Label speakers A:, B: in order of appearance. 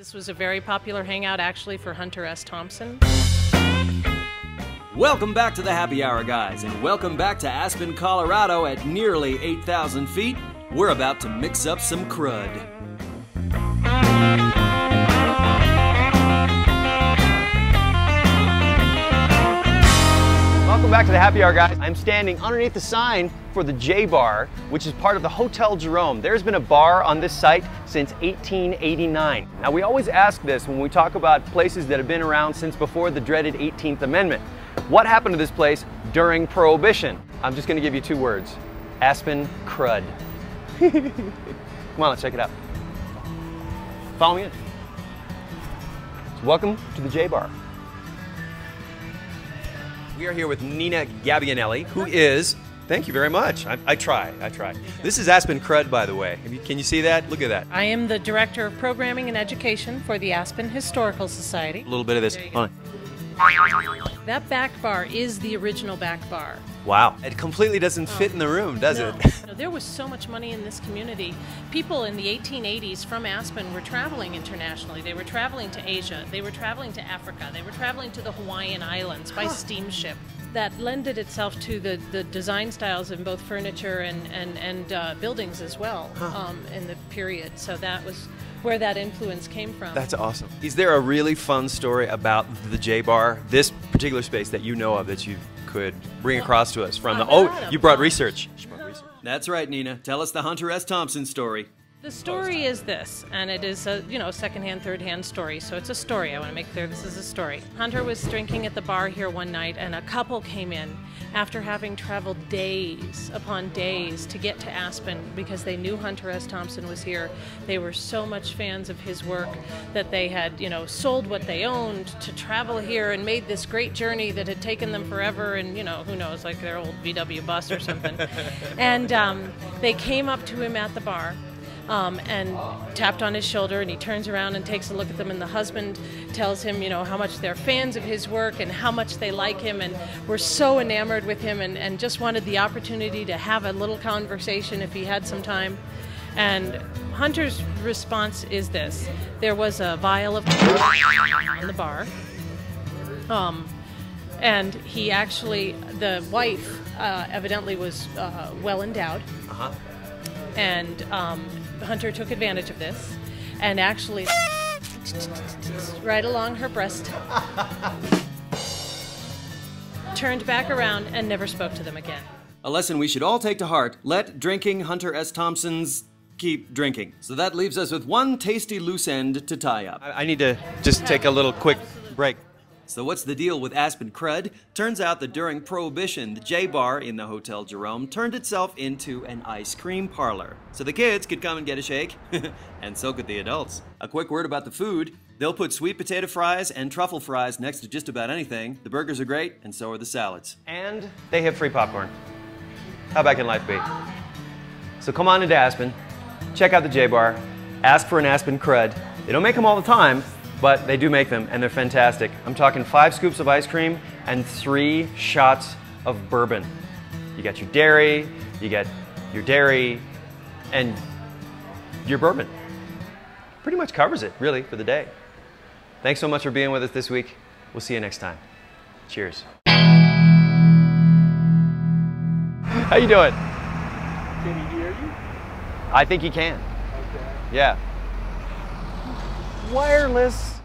A: This was a very popular hangout actually for Hunter S. Thompson.
B: Welcome back to the Happy Hour, guys, and welcome back to Aspen, Colorado at nearly 8,000 feet. We're about to mix up some crud.
C: Back to the Happy Hour, guys. I'm standing underneath the sign for the J Bar, which is part of the Hotel Jerome. There's been a bar on this site since 1889. Now, we always ask this when we talk about places that have been around since before the dreaded 18th Amendment. What happened to this place during Prohibition? I'm just gonna give you two words. Aspen crud. Come on, let's check it out. Follow me in. Welcome to the J Bar. We are here with Nina Gabbianelli, who is, thank you very much. I, I try, I try. This is Aspen Crud, by the way. You, can you see that? Look at that.
A: I am the Director of Programming and Education for the Aspen Historical Society.
C: A little bit of this.
A: There you go.
C: Hold on.
A: That back bar is the original back bar.
C: Wow. It completely doesn't fit in the room, does
A: No.
C: it?
A: No, there was so much money in this community. People in the 1880s from Aspen were traveling internationally. They were traveling to Asia. They were traveling to Africa. They were traveling to the Hawaiian Islands by steamship. That lended itself to the, the design styles in both furniture and, and, and uh, buildings as well um, in the period. So that was where that influence came from.
C: That's awesome. Is there a really fun story about the J Bar, this particular space that you know of that you could bring across to us from the? Oh, you brought research. You brought research.
B: That's right, Nina. Tell us the Hunter S. Thompson story.
A: The story is this, and it is a you know secondhand, third-hand story. So it's a story. I want to make clear this is a story. Hunter was drinking at the bar here one night, and a couple came in after having traveled days upon days to get to Aspen because they knew Hunter S. Thompson was here. They were so much fans of his work that they had you know sold what they owned to travel here and made this great journey that had taken them forever, and you know who knows, like their old VW bus or something. and um, they came up to him at the bar um, and tapped on his shoulder and he turns around and takes a look at them and the husband tells him you know how much they're fans of his work and how much they like him and were so enamored with him and, and just wanted the opportunity to have a little conversation if he had some time. And hunter's response is this. There was a vial of in the bar. Um, and he actually the wife uh, evidently was uh, well endowed.
C: Uh-huh.
A: And um, Hunter took advantage of this and actually right along her breast turned back around and never spoke to them again.
B: A lesson we should all take to heart let drinking Hunter S. Thompson's keep drinking. So that leaves us with one tasty loose end to tie up.
C: I I need to just take a little quick break.
B: So what's the deal with Aspen Crud? Turns out that during Prohibition, the J Bar in the Hotel Jerome turned itself into an ice cream parlor. So the kids could come and get a shake, and so could the adults. A quick word about the food. They'll put sweet potato fries and truffle fries next to just about anything. The burgers are great, and so are the salads.
C: And they have free popcorn. How bad can life be? So come on into Aspen, check out the J Bar, ask for an Aspen crud. They don't make them all the time, but they do make them, and they're fantastic. I'm talking five scoops of ice cream and three shots of bourbon. You got your dairy, you get your dairy, and your bourbon. Pretty much covers it, really, for the day. Thanks so much for being with us this week. We'll see you next time. Cheers. How you doing?
D: Can he hear you?
C: I think he can.
D: Okay.
C: Yeah. Wireless